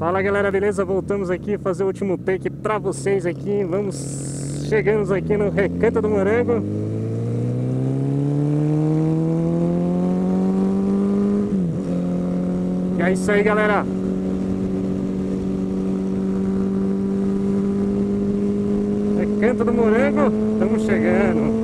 Fala galera, beleza? Voltamos aqui fazer o último take pra vocês aqui. Vamos, chegamos aqui no Recanto do Morango. E é isso aí galera. Recanto do Morango, estamos chegando.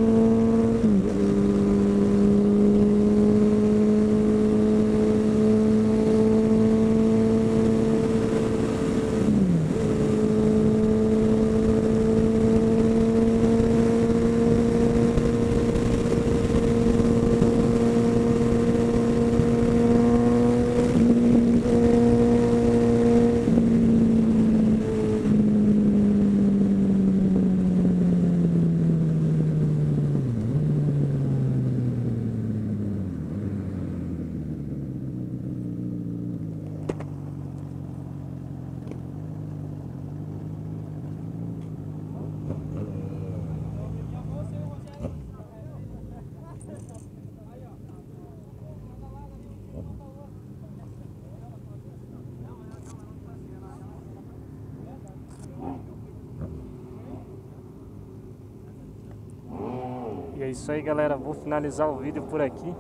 E é isso aí galera, vou finalizar o vídeo por aqui.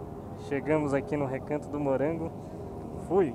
Chegamos aqui no Recanto do Morango. Fui!